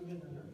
Sehr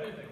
Pamenka.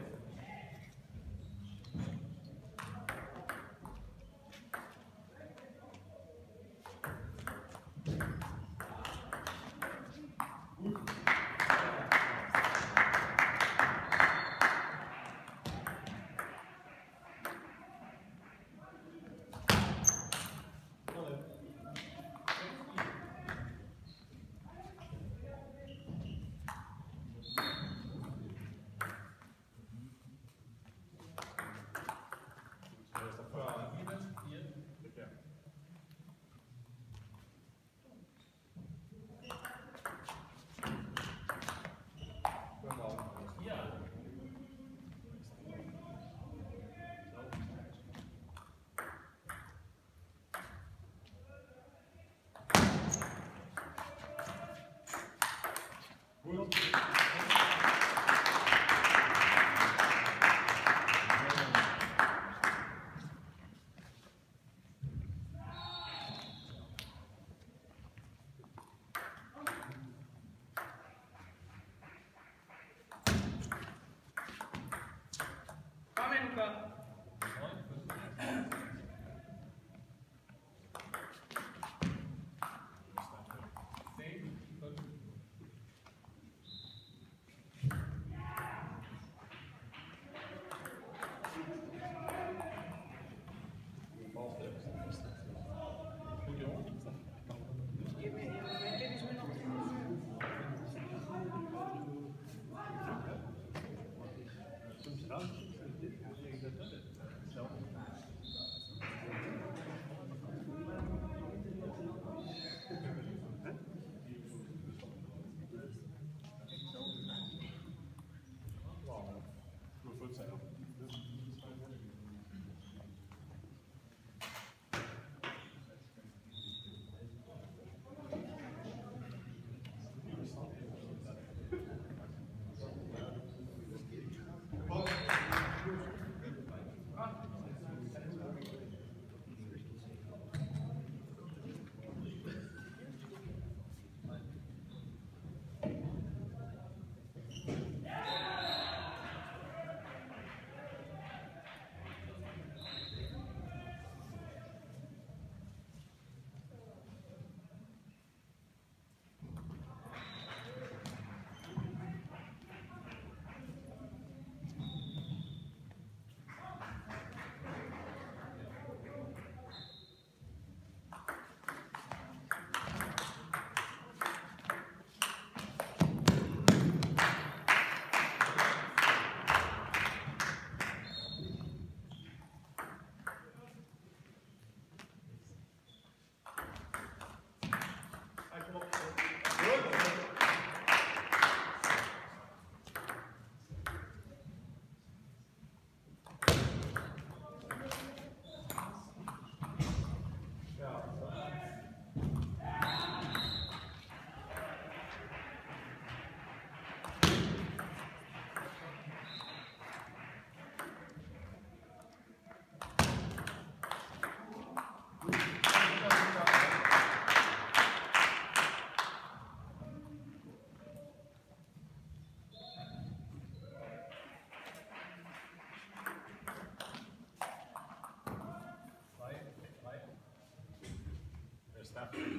stuff.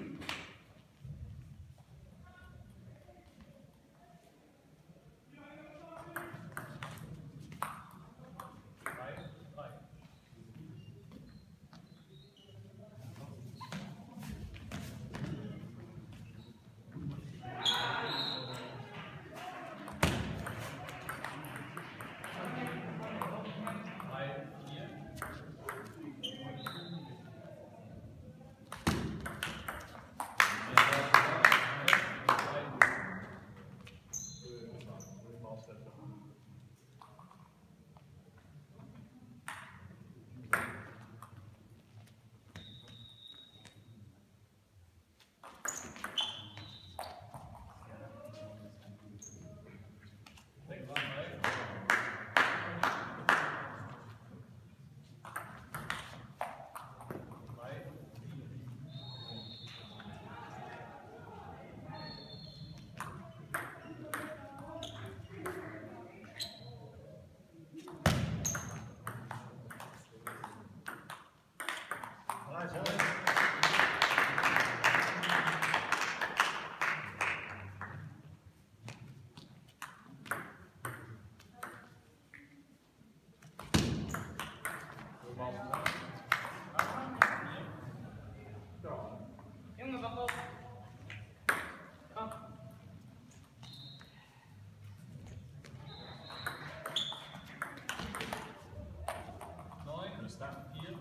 está hier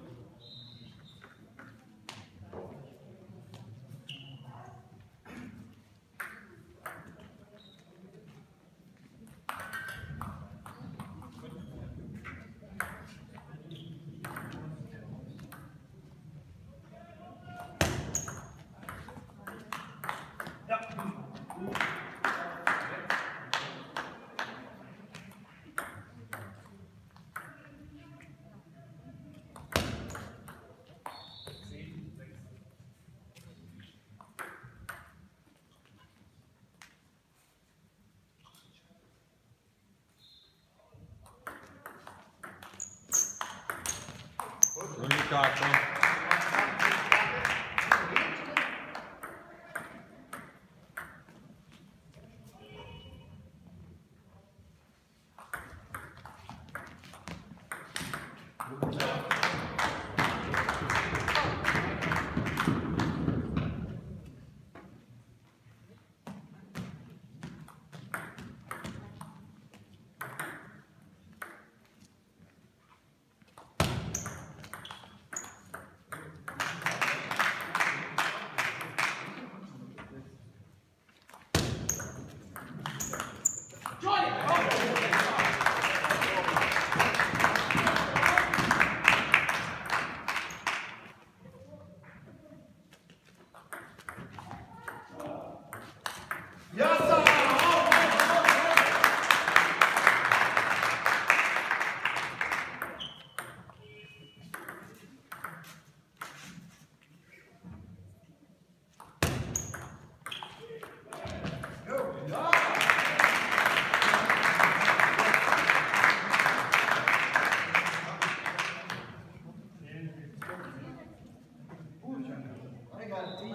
Stockton.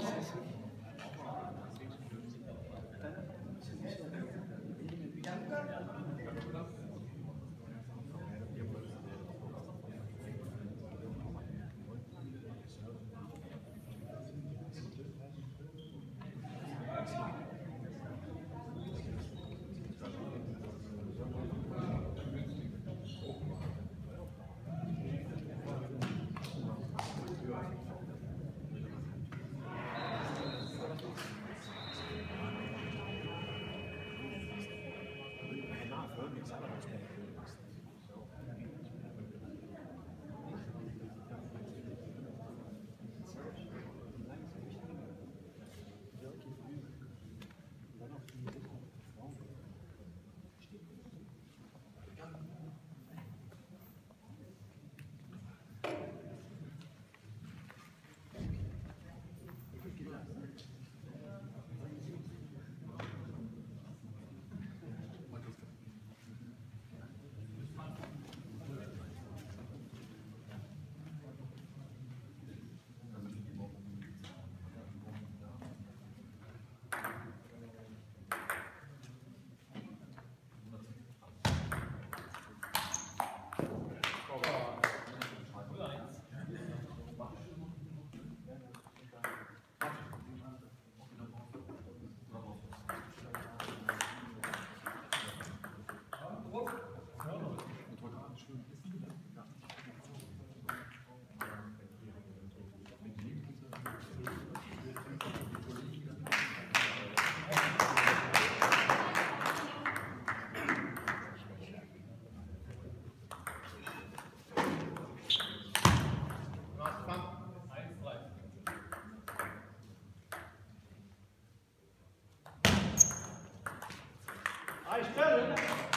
Jesus. Tá ah, espera.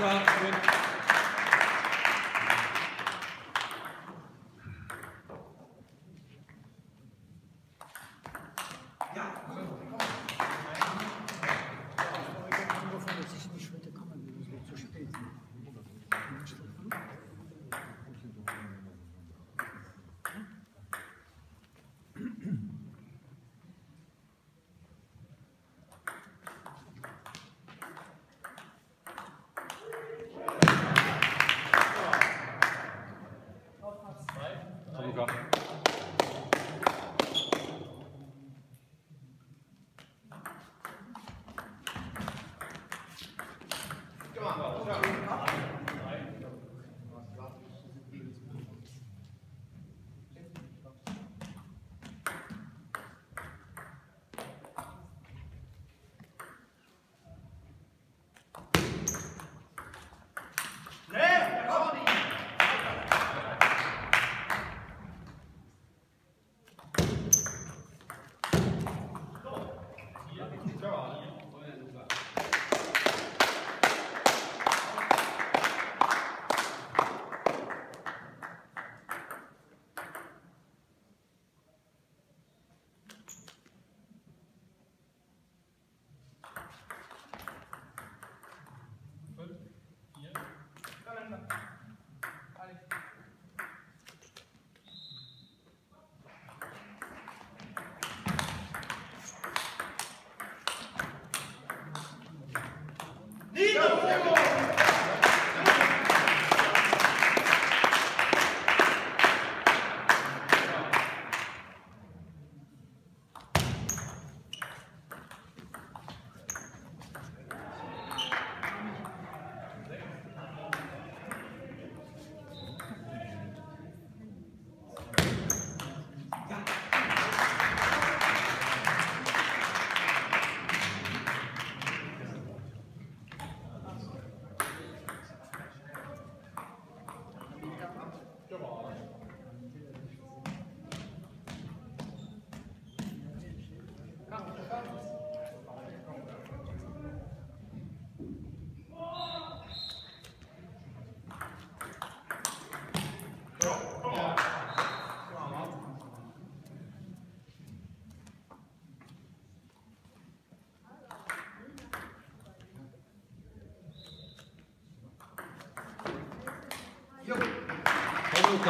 Thank you. Let's go. Let's go.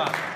Спасибо.